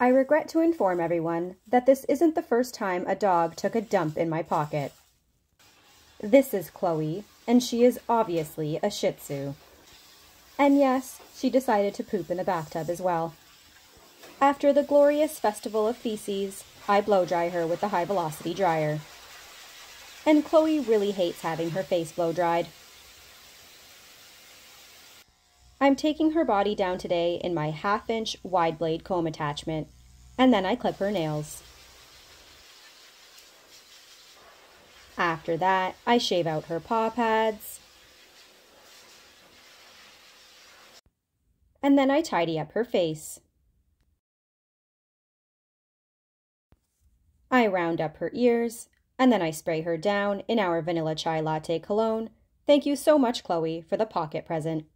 I regret to inform everyone that this isn't the first time a dog took a dump in my pocket. This is Chloe, and she is obviously a Shih Tzu. And yes, she decided to poop in the bathtub as well. After the glorious festival of feces, I blow dry her with the high velocity dryer. And Chloe really hates having her face blow dried. I'm taking her body down today in my half inch wide blade comb attachment, and then I clip her nails. After that, I shave out her paw pads, and then I tidy up her face. I round up her ears, and then I spray her down in our vanilla chai latte cologne. Thank you so much, Chloe, for the pocket present.